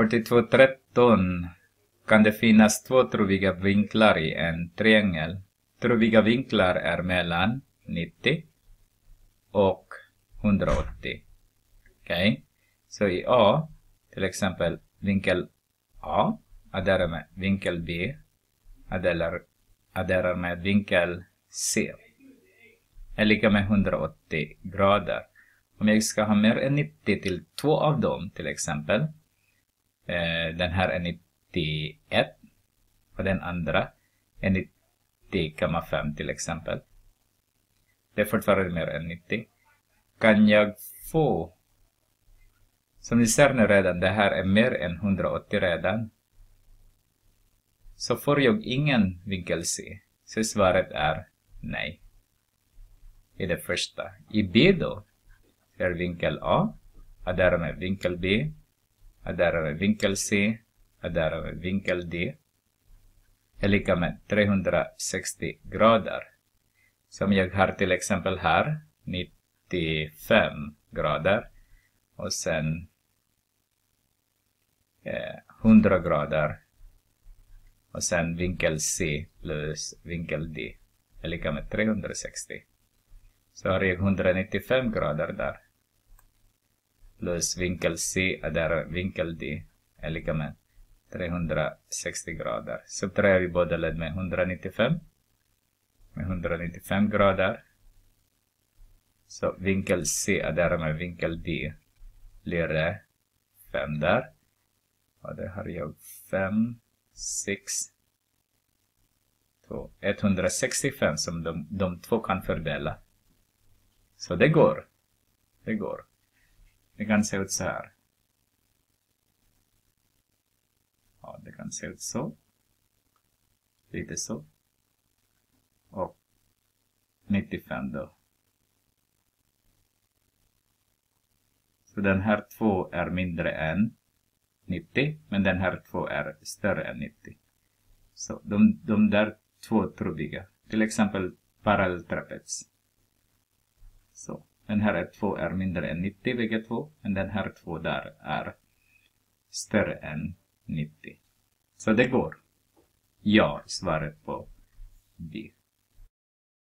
4213. Kan det finnas två troviga vinklar i en triangel? Troviga vinklar är mellan 90 och 180. Okej? Okay? Så i A, till exempel vinkel A adderar med vinkel B adderar, adderar med vinkel C är lika med 180 grader. Om jag ska ha mer än 90 till två av dem till exempel. Eh, den här är 91 och den andra är 90,5 till exempel. Det är fortfarande mer än 90. Kan jag få som ni ser nu redan, det här är mer än 180 redan. Så får jag ingen vinkel C. Så svaret är nej. I det första. I B då, är vinkel A, och därmed vinkel B, där har vi vinkel C, Där har vi vinkel D, är lika med 360 grader. Som jag har till exempel här, 95 grader. Och sen eh, 100 grader. Och sen vinkel C plus vinkel D är lika med 360. Så har jag 195 grader där. Plus vinkel C är där vinkel D är lika med 360 grader. Subtraherar vi båda led med 195. Med 195 grader. Så vinkel C är där med vinkel D blir det 5 där. Och det har jag 5, 6, 2, 165 som de, de två kan fördela. Så det går. Det går. Det kan se ut så här. Ja, det kan se ut så. Lite så. Och 95 då. Så den här två är mindre än 90, men den här två är större än 90. Så de, de där två trubbiga, till exempel parallelltrapets. Så den här 2 är mindre än 90 bägge två, men den här 2 där är större än 90. Så det går. Ja, svaret på B.